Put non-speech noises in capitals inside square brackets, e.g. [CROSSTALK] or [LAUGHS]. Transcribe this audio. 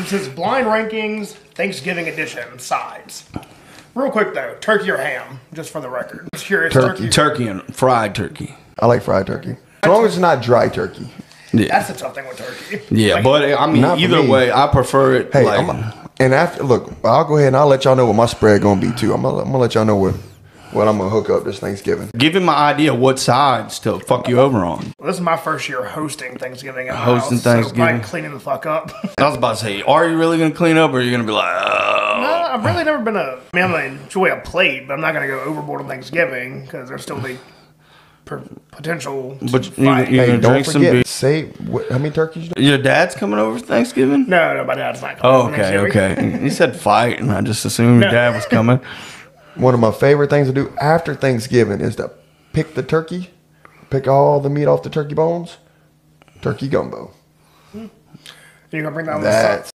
This is blind rankings, Thanksgiving edition sides. Real quick though, turkey or ham, just for the record. Just curious. Turkey. Turkey and fried turkey. I like fried turkey. As long as it's not dry turkey. Yeah. That's the tough thing with turkey. Yeah, Like, but I mean, Not for either me. way, I prefer it. Hey, like, I'm and after look, I'll go ahead and I'll let y'all know what my spread gonna be too. I'm gonna, I'm gonna let y'all know what what I'm gonna hook up this Thanksgiving. give him an idea what sides to fuck you over on. this is my first year hosting Thanksgiving. At my Hosting house, so Thanksgiving. probably cleaning the fuck up. [LAUGHS] I was about to say, are you really gonna clean up, or are you gonna be like, oh, Uh, I've really never been a. I mean, I'm gonna enjoy a plate, but I'm not gonna go overboard on Thanksgiving because there's still the potential. But you- fight. you- Hey, gonna don't drink some forget. beer? say what, how many turkeys? You your dad's coming over for Thanksgiving? no, no, my dad's not. Oh, okay, okay. He said fight, and I just assumed your dad was coming. [LAUGHS] One of my favorite things to do after Thanksgiving is to pick the turkey, pick all the meat off the turkey bones, turkey gumbo. You gonna bring that on the That's